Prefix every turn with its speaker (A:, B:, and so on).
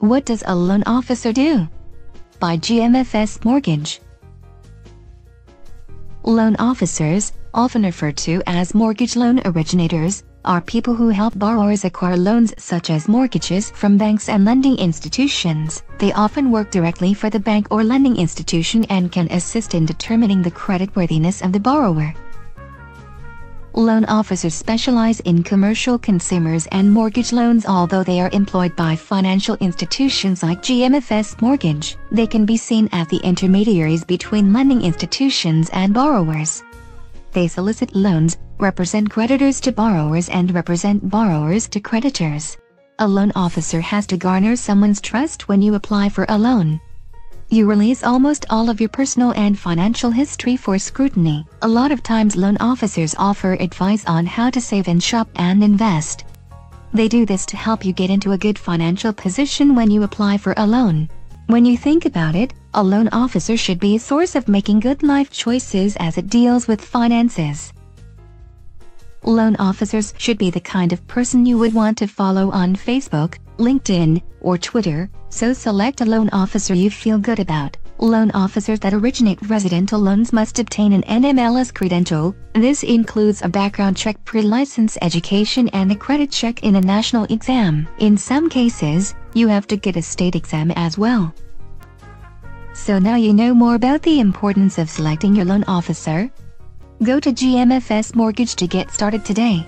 A: What does a loan officer do? By GMFS Mortgage. Loan officers, often referred to as mortgage loan originators, are people who help borrowers acquire loans such as mortgages from banks and lending institutions. They often work directly for the bank or lending institution and can assist in determining the creditworthiness of the borrower. Loan officers specialize in commercial consumers and mortgage loans although they are employed by financial institutions like GMFS Mortgage. They can be seen as the intermediaries between lending institutions and borrowers. They solicit loans, represent creditors to borrowers and represent borrowers to creditors. A loan officer has to garner someone's trust when you apply for a loan. You release almost all of your personal and financial history for scrutiny. A lot of times loan officers offer advice on how to save and shop and invest. They do this to help you get into a good financial position when you apply for a loan. When you think about it, a loan officer should be a source of making good life choices as it deals with finances. Loan officers should be the kind of person you would want to follow on Facebook, LinkedIn, or Twitter, so select a loan officer you feel good about. Loan officers that originate residential loans must obtain an NMLS credential. This includes a background check pre-license education and a credit check in a national exam. In some cases, you have to get a state exam as well. So now you know more about the importance of selecting your loan officer. Go to GMFS Mortgage to get started today.